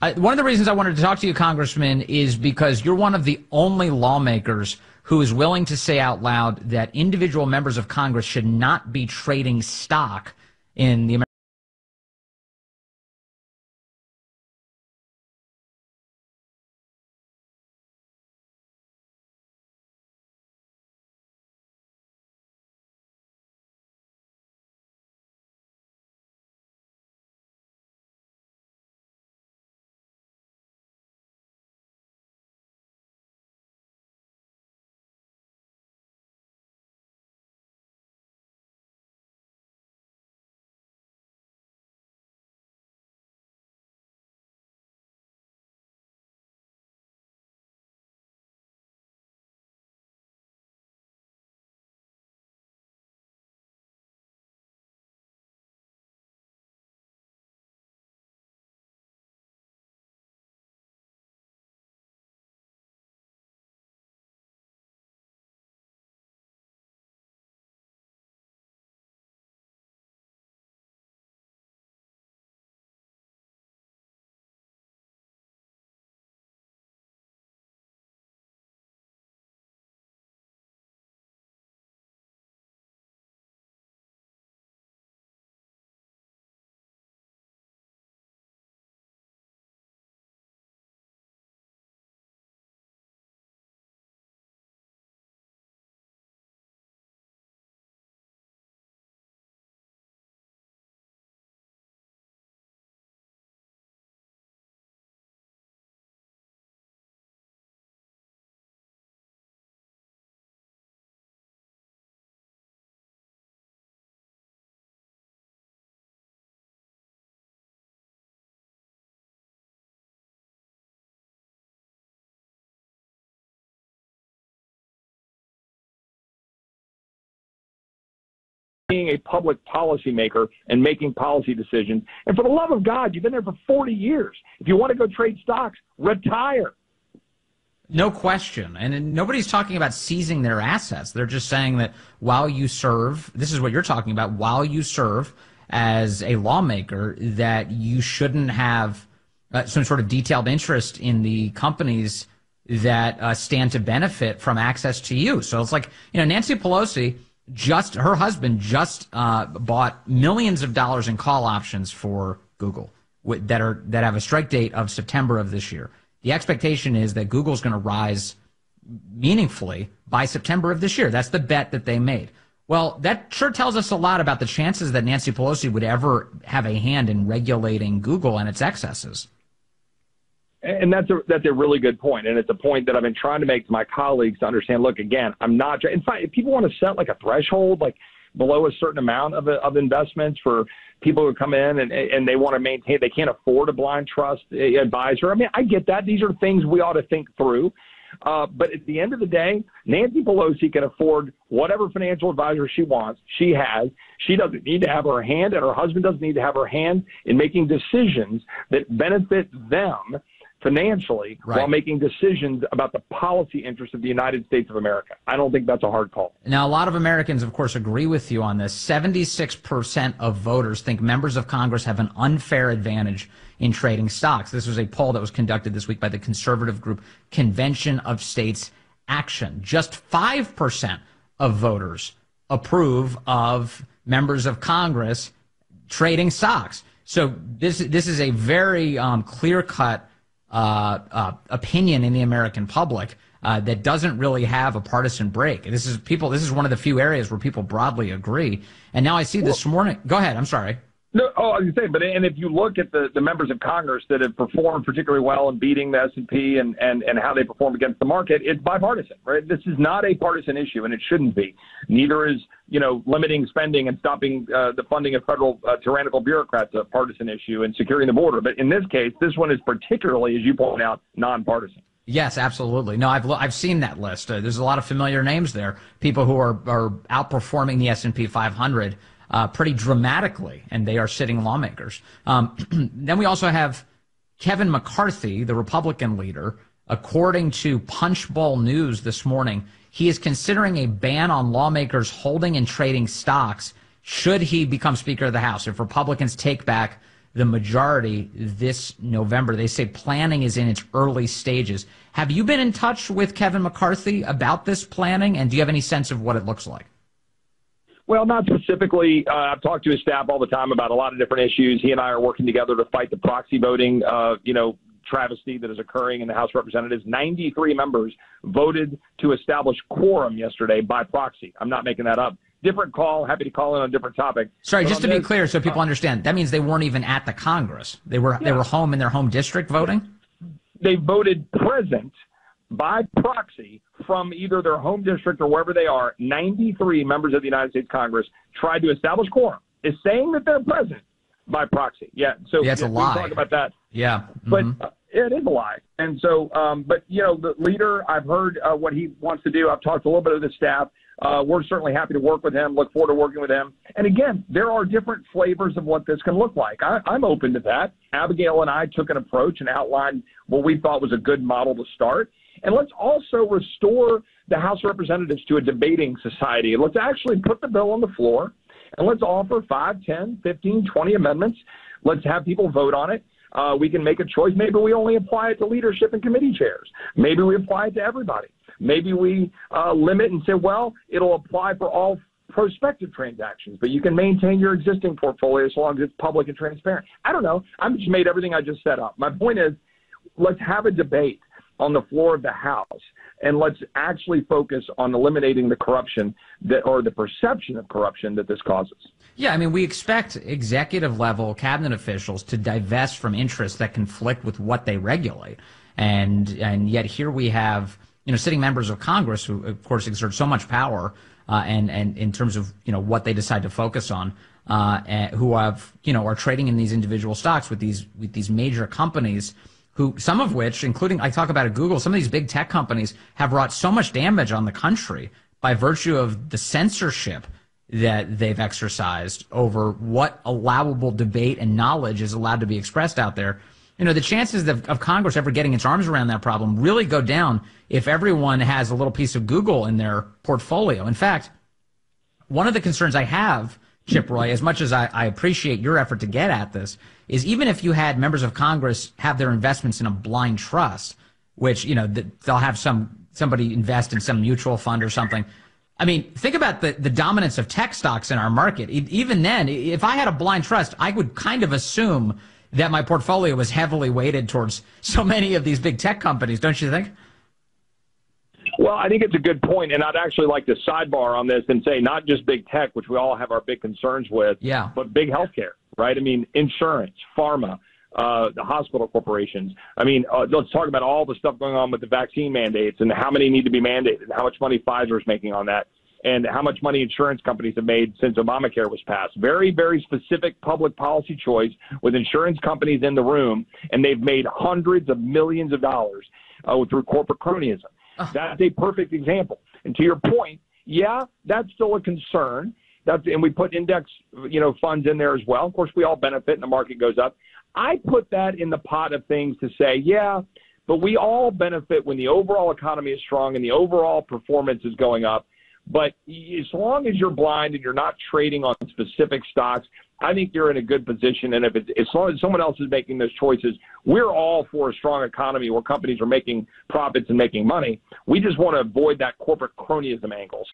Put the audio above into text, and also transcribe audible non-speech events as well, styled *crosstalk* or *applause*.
Uh, one of the reasons I wanted to talk to you, Congressman, is because you're one of the only lawmakers who is willing to say out loud that individual members of Congress should not be trading stock in the American being a public policymaker and making policy decisions. And for the love of God, you've been there for 40 years. If you want to go trade stocks, retire. No question. And nobody's talking about seizing their assets. They're just saying that while you serve, this is what you're talking about, while you serve as a lawmaker, that you shouldn't have uh, some sort of detailed interest in the companies that uh, stand to benefit from access to you. So it's like, you know, Nancy Pelosi just her husband just uh, bought millions of dollars in call options for Google that are that have a strike date of September of this year. The expectation is that Google's going to rise meaningfully by September of this year. That's the bet that they made. Well, that sure tells us a lot about the chances that Nancy Pelosi would ever have a hand in regulating Google and its excesses. And that's a that's a really good point, and it's a point that I've been trying to make to my colleagues to understand. Look, again, I'm not. In fact, if people want to set like a threshold, like below a certain amount of of investments for people who come in and and they want to maintain, they can't afford a blind trust advisor. I mean, I get that. These are things we ought to think through. Uh, but at the end of the day, Nancy Pelosi can afford whatever financial advisor she wants. She has. She doesn't need to have her hand, and her husband doesn't need to have her hand in making decisions that benefit them financially right. while making decisions about the policy interests of the United States of America. I don't think that's a hard call. Now, a lot of Americans, of course, agree with you on this. 76% of voters think members of Congress have an unfair advantage in trading stocks. This was a poll that was conducted this week by the conservative group Convention of States Action. Just 5% of voters approve of members of Congress trading stocks. So this this is a very um, clear cut opinion in the American public uh, that doesn't really have a partisan break. This is people. This is one of the few areas where people broadly agree. And now I see this morning. Go ahead. I'm sorry. No, oh, I was say, but and if you look at the, the members of Congress that have performed particularly well in beating the S and P and and and how they perform against the market, it's bipartisan, right? This is not a partisan issue, and it shouldn't be. Neither is you know limiting spending and stopping uh, the funding of federal uh, tyrannical bureaucrats a partisan issue, and securing the border. But in this case, this one is particularly, as you point out, nonpartisan. Yes, absolutely. No, I've I've seen that list. Uh, there's a lot of familiar names there. People who are are outperforming the S and P 500 uh, pretty dramatically, and they are sitting lawmakers. Um, *clears throat* then we also have Kevin McCarthy, the Republican leader. According to Punchbowl News this morning, he is considering a ban on lawmakers holding and trading stocks should he become Speaker of the House. If Republicans take back the majority this November. They say planning is in its early stages. Have you been in touch with Kevin McCarthy about this planning, and do you have any sense of what it looks like? Well, not specifically. Uh, I've talked to his staff all the time about a lot of different issues. He and I are working together to fight the proxy voting, uh, you know, travesty that is occurring in the House of Representatives. 93 members voted to establish quorum yesterday by proxy. I'm not making that up. Different call. Happy to call in on a different topic. Sorry, but just to this, be clear, so people uh, understand, that means they weren't even at the Congress. They were yeah. they were home in their home district voting. They voted present by proxy from either their home district or wherever they are, 93 members of the United States Congress tried to establish quorum. Is saying that they're present by proxy. Yeah. So yeah, it's a lie. Talk about that. Yeah. But mm-hmm. uh, it is a lie. And so, um, but you know, the leader, I've heard uh, what he wants to do. I've talked to a little bit of the staff. Uh, we're certainly happy to work with him. Look forward to working with him. And again, there are different flavors of what this can look like. I, I'm open to that. Abigail and I took an approach and outlined what we thought was a good model to start. And let's also restore the House of Representatives to a debating society. Let's actually put the bill on the floor and let's offer 5, 10, 15, 20 amendments. Let's have people vote on it. Uh, we can make a choice. Maybe we only apply it to leadership and committee chairs. Maybe we apply it to everybody. Maybe we uh, limit and say, well, it'll apply for all prospective transactions, but you can maintain your existing portfolio as long as it's public and transparent. I don't know. I've just made everything I just set up. My point is, let's have a debate on the floor of the House, and let's actually focus on eliminating the corruption that, or the perception of corruption that this causes. Yeah, I mean, we expect executive level cabinet officials to divest from interests that conflict with what they regulate, and and yet here we have you know sitting members of Congress who, of course, exert so much power, uh, and and in terms of you know what they decide to focus on. Uh, who have you know are trading in these individual stocks with these with these major companies who some of which, including I talk about at Google, some of these big tech companies have wrought so much damage on the country by virtue of the censorship that they've exercised over what allowable debate and knowledge is allowed to be expressed out there. You know, the chances of, of Congress ever getting its arms around that problem really go down if everyone has a little piece of Google in their portfolio. In fact, one of the concerns I have Chip Roy, as much as I, I, appreciate your effort to get at this, is even if you had members of Congress have their investments in a blind trust, which you know they'll have some somebody invest in some mutual fund or something. I mean, think about the, the dominance of tech stocks in our market. Even then, if I had a blind trust, I would kind of assume that my portfolio was heavily weighted towards so many of these big tech companies, don't you think? Well, I think it's a good point, and I'd actually like to sidebar on this and say not just big tech, which we all have our big concerns with, yeah, but big healthcare, right? I mean, insurance, pharma, uh, the hospital corporations. I mean, uh, let's talk about all the stuff going on with the vaccine mandates and how many need to be mandated, and how much money Pfizer is making on that, and how much money insurance companies have made since Obamacare was passed. Very, very specific public policy choice with insurance companies in the room, and they've made hundreds of millions of dollars uh, through corporate cronyism. Oh. That's a perfect example. And to your point, yeah, that's still a concern. That's and we put index, you know, funds in there as well. Of course, we all benefit and the market goes up. I put that in the pot of things to say, yeah, but we all benefit when the overall economy is strong and the overall performance is going up. But as long as you're blind and you're not trading on specific stocks, I think you're in a good position. And if it's, as long as someone else is making those choices, we're all for a strong economy where companies are making profits and making money. We just want to avoid that corporate cronyism angles.